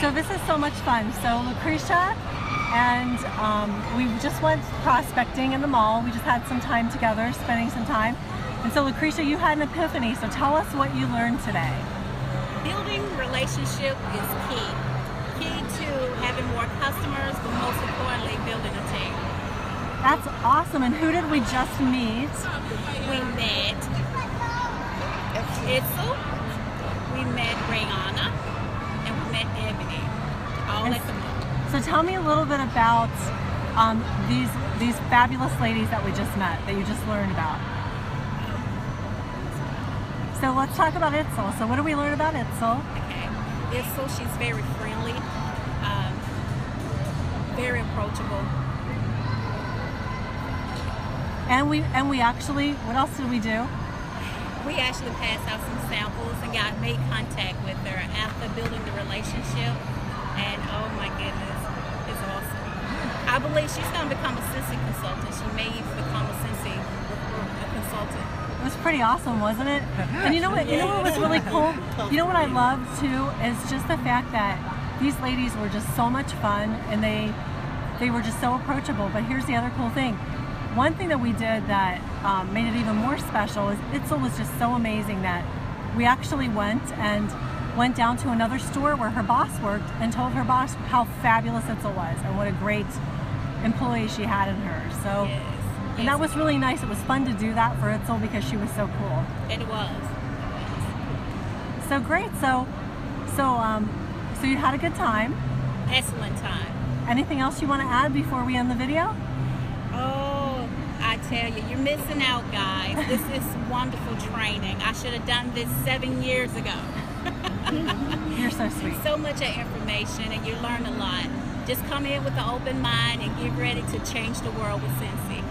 So this is so much fun. So Lucretia and um, we just went prospecting in the mall. We just had some time together, spending some time. And so Lucretia, you had an epiphany. So tell us what you learned today. Building relationship is key. Key to having more customers, but most importantly, building a team. That's awesome. And who did we just meet? We met Itzel, So tell me a little bit about um, these these fabulous ladies that we just met, that you just learned about. So let's talk about Itzel. So what did we learn about Itzel? Okay. Itzel, she's very friendly, um, very approachable. And we and we actually, what else did we do? We actually passed out some samples and got made contact with her after building the relationship. And oh my goodness. I believe she's going to become a Scentsy consultant. She may even become a Scentsy a consultant. It was pretty awesome, wasn't it? And you know what? You know what was really cool? You know what I love too is just the fact that these ladies were just so much fun and they they were just so approachable. But here's the other cool thing. One thing that we did that um, made it even more special is Itzel was just so amazing that we actually went and went down to another store where her boss worked and told her boss how fabulous Itzel was and what a great employee she had in her. So. Yes. And that was really nice. It was fun to do that for Itzel because she was so cool. And it was. So great. So, so, um, so you had a good time. Excellent time. Anything else you want to add before we end the video? Oh, I tell you, you're missing out, guys. This is wonderful training. I should have done this seven years ago. You're so sweet. So much information, and you learn a lot. Just come in with an open mind and get ready to change the world with Scentsy.